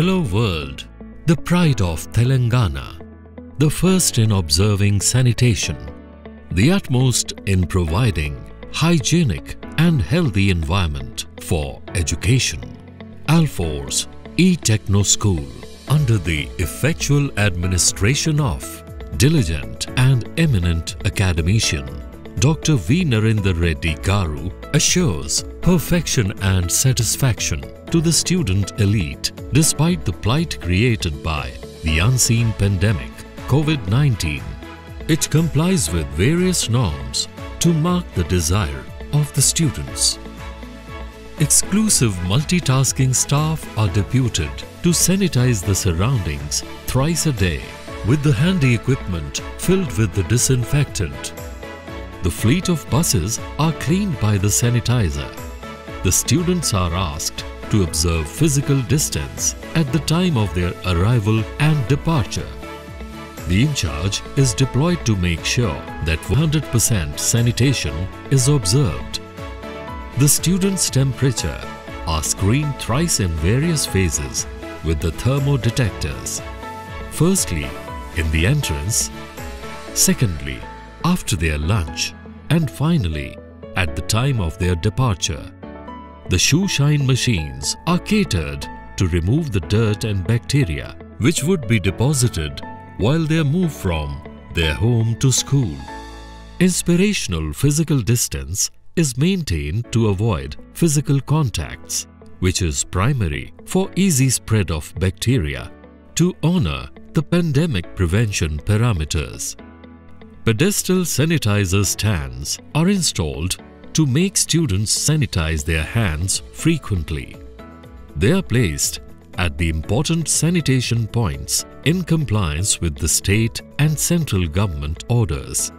Hello World, the pride of Telangana, the first in observing sanitation, the utmost in providing hygienic and healthy environment for education. Alphores E-Techno School under the effectual administration of diligent and eminent academician Dr. V. Narendra Reddy Garu assures perfection and satisfaction to the student elite despite the plight created by the unseen pandemic COVID-19. It complies with various norms to mark the desire of the students. Exclusive multitasking staff are deputed to sanitize the surroundings thrice a day with the handy equipment filled with the disinfectant. The fleet of buses are cleaned by the sanitizer. The students are asked to observe physical distance at the time of their arrival and departure. The in-charge is deployed to make sure that 100% sanitation is observed. The students' temperature are screened thrice in various phases with the thermodetectors. Firstly, in the entrance, secondly, after their lunch, and finally, at the time of their departure. The shoe shine machines are catered to remove the dirt and bacteria which would be deposited while they move from their home to school. Inspirational physical distance is maintained to avoid physical contacts, which is primary for easy spread of bacteria to honor the pandemic prevention parameters. Pedestal sanitizer stands are installed to make students sanitize their hands frequently. They are placed at the important sanitation points in compliance with the state and central government orders.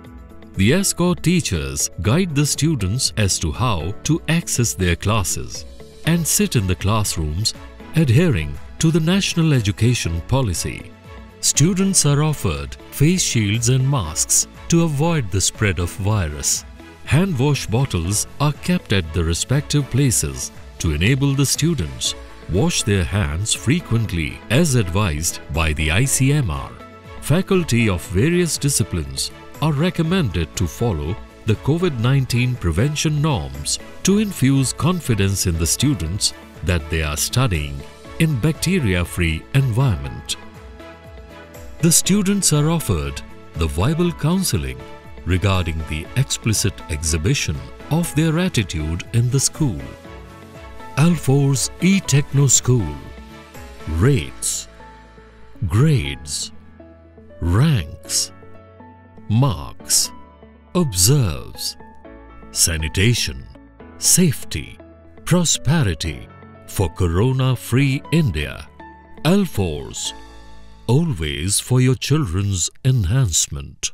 The escort teachers guide the students as to how to access their classes and sit in the classrooms adhering to the National Education Policy. Students are offered face shields and masks to avoid the spread of virus. Hand wash bottles are kept at the respective places to enable the students wash their hands frequently as advised by the ICMR. Faculty of various disciplines are recommended to follow the COVID-19 prevention norms to infuse confidence in the students that they are studying in bacteria-free environment. The students are offered the viable counseling regarding the explicit exhibition of their attitude in the school. Alphores E-Techno School. Rates. Grades. Ranks. Marks. Observes. Sanitation. Safety. Prosperity. For Corona-Free India. Alphores. Always for your children's enhancement